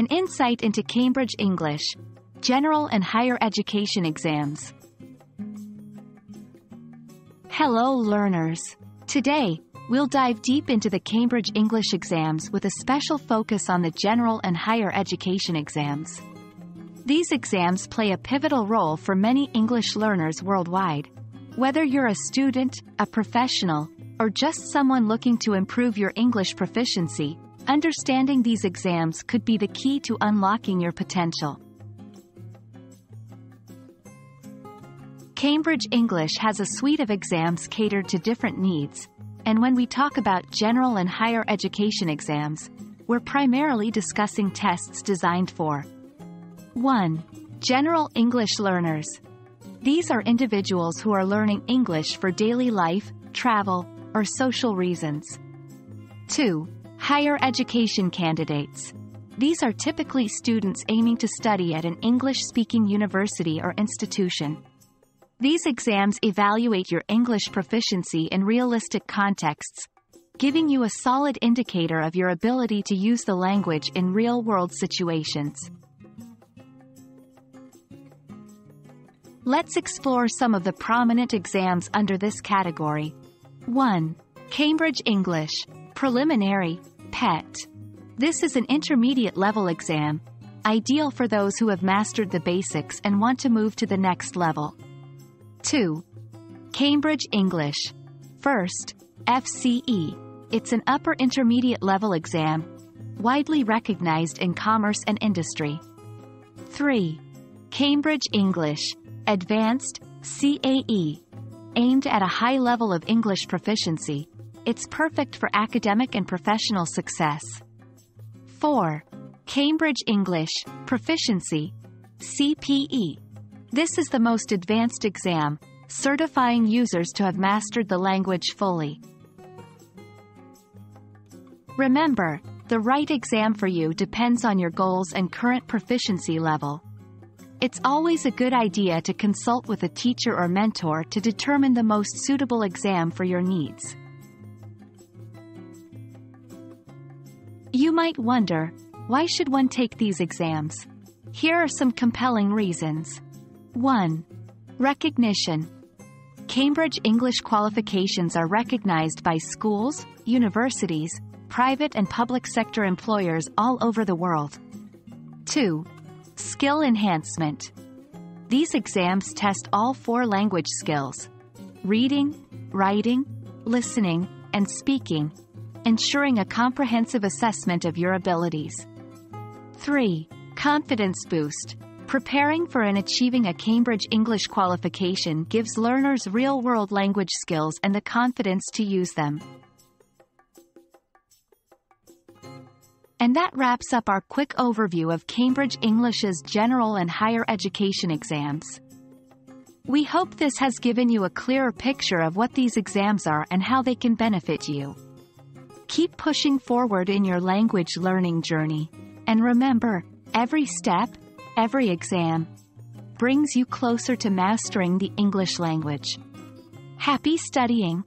An insight into Cambridge English, general and higher education exams. Hello learners. Today, we'll dive deep into the Cambridge English exams with a special focus on the general and higher education exams. These exams play a pivotal role for many English learners worldwide. Whether you're a student, a professional, or just someone looking to improve your English proficiency, understanding these exams could be the key to unlocking your potential. Cambridge English has a suite of exams catered to different needs, and when we talk about general and higher education exams, we're primarily discussing tests designed for 1. General English learners. These are individuals who are learning English for daily life, travel, or social reasons. 2. Higher education candidates. These are typically students aiming to study at an English-speaking university or institution. These exams evaluate your English proficiency in realistic contexts, giving you a solid indicator of your ability to use the language in real-world situations. Let's explore some of the prominent exams under this category. 1. Cambridge English, Preliminary, PET. This is an intermediate level exam, ideal for those who have mastered the basics and want to move to the next level. 2. Cambridge English. First, FCE. It's an upper intermediate level exam, widely recognized in commerce and industry. 3. Cambridge English, Advanced, CAE. Aimed at a high level of English proficiency, it's perfect for academic and professional success. 4. Cambridge English, Proficiency, CPE. This is the most advanced exam, certifying users to have mastered the language fully. Remember, the right exam for you depends on your goals and current proficiency level. It's always a good idea to consult with a teacher or mentor to determine the most suitable exam for your needs. You might wonder, why should one take these exams? Here are some compelling reasons. 1. Recognition. Cambridge English qualifications are recognized by schools, universities, private and public sector employers all over the world. 2. Skill enhancement. These exams test all four language skills reading, writing, listening, and speaking, ensuring a comprehensive assessment of your abilities. 3. Confidence boost. Preparing for and achieving a Cambridge English qualification gives learners real-world language skills and the confidence to use them. And that wraps up our quick overview of Cambridge English's general and higher education exams. We hope this has given you a clearer picture of what these exams are and how they can benefit you. Keep pushing forward in your language learning journey. And remember, every step, every exam, brings you closer to mastering the English language. Happy studying!